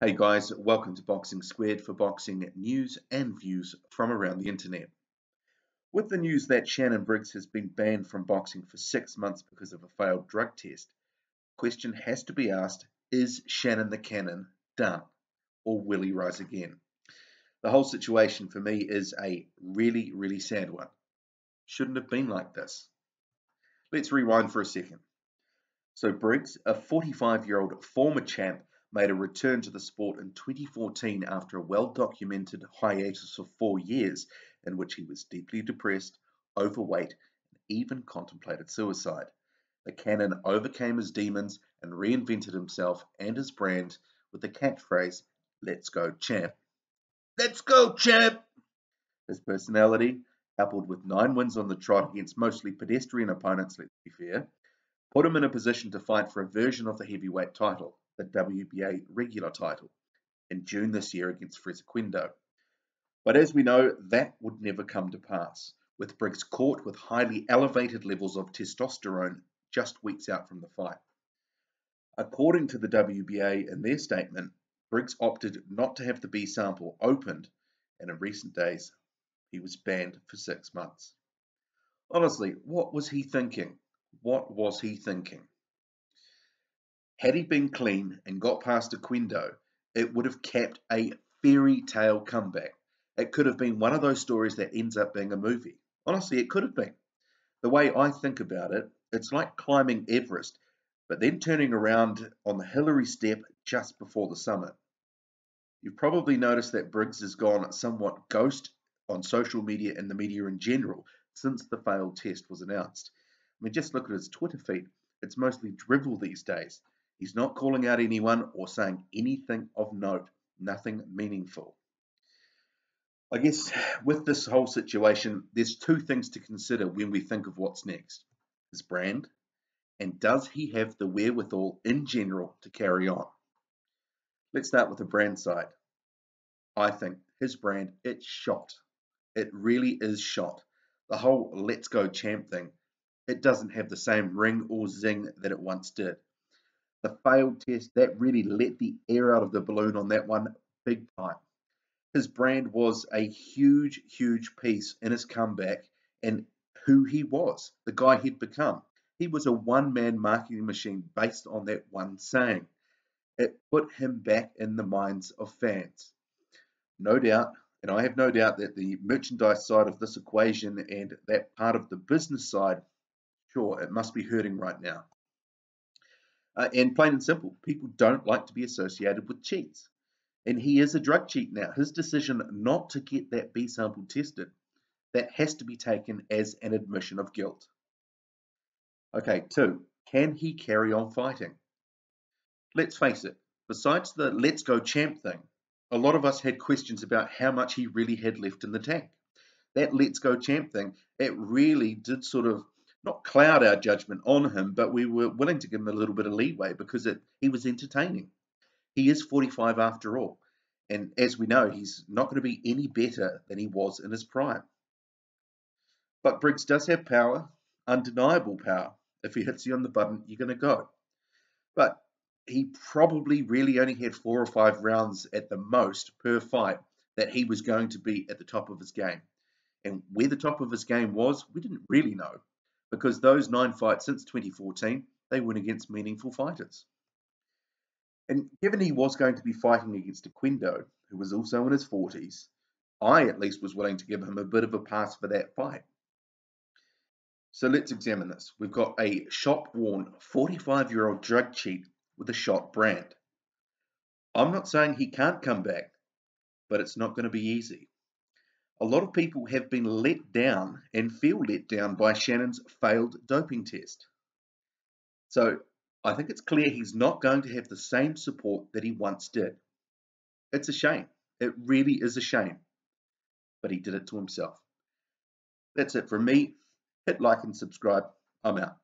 Hey guys, welcome to Boxing Squared for boxing news and views from around the internet. With the news that Shannon Briggs has been banned from boxing for six months because of a failed drug test, question has to be asked, is Shannon the Cannon done? Or will he rise again? The whole situation for me is a really, really sad one. Shouldn't have been like this. Let's rewind for a second. So Briggs, a 45-year-old former champ, made a return to the sport in 2014 after a well-documented hiatus of four years in which he was deeply depressed, overweight, and even contemplated suicide. The Cannon overcame his demons and reinvented himself and his brand with the catchphrase, Let's go champ. Let's go champ! His personality, coupled with nine wins on the trot against mostly pedestrian opponents, let's be fair, put him in a position to fight for a version of the heavyweight title the WBA regular title in June this year against Fres Oquendo. But as we know, that would never come to pass, with Briggs caught with highly elevated levels of testosterone just weeks out from the fight. According to the WBA in their statement, Briggs opted not to have the B sample opened, and in recent days, he was banned for six months. Honestly, what was he thinking? What was he thinking? Had he been clean and got past Oquendo, it would have kept a fairy tale comeback. It could have been one of those stories that ends up being a movie. Honestly, it could have been. The way I think about it, it's like climbing Everest, but then turning around on the Hillary step just before the summit. You've probably noticed that Briggs has gone somewhat ghost on social media and the media in general since the failed test was announced. I mean, just look at his Twitter feed. It's mostly drivel these days. He's not calling out anyone or saying anything of note, nothing meaningful. I guess with this whole situation, there's two things to consider when we think of what's next his brand, and does he have the wherewithal in general to carry on? Let's start with the brand side. I think his brand, it's shot. It really is shot. The whole let's go champ thing, it doesn't have the same ring or zing that it once did the failed test, that really let the air out of the balloon on that one big time. His brand was a huge, huge piece in his comeback and who he was, the guy he'd become. He was a one man marketing machine based on that one saying. It put him back in the minds of fans. No doubt, and I have no doubt that the merchandise side of this equation and that part of the business side, sure, it must be hurting right now. Uh, and plain and simple, people don't like to be associated with cheats. And he is a drug cheat now. His decision not to get that B sample tested, that has to be taken as an admission of guilt. Okay, two, can he carry on fighting? Let's face it, besides the let's go champ thing, a lot of us had questions about how much he really had left in the tank. That let's go champ thing, it really did sort of not cloud our judgment on him, but we were willing to give him a little bit of leeway because it, he was entertaining. He is 45 after all. And as we know, he's not going to be any better than he was in his prime. But Briggs does have power, undeniable power. If he hits you on the button, you're going to go. But he probably really only had four or five rounds at the most per fight that he was going to be at the top of his game. And where the top of his game was, we didn't really know because those nine fights since 2014, they went against meaningful fighters. And given he was going to be fighting against Oquendo, who was also in his 40s, I at least was willing to give him a bit of a pass for that fight. So let's examine this. We've got a shop worn 45 year old drug cheat with a shot brand. I'm not saying he can't come back, but it's not going to be easy a lot of people have been let down and feel let down by Shannon's failed doping test. So I think it's clear he's not going to have the same support that he once did. It's a shame. It really is a shame. But he did it to himself. That's it from me. Hit like and subscribe. I'm out.